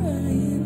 crying.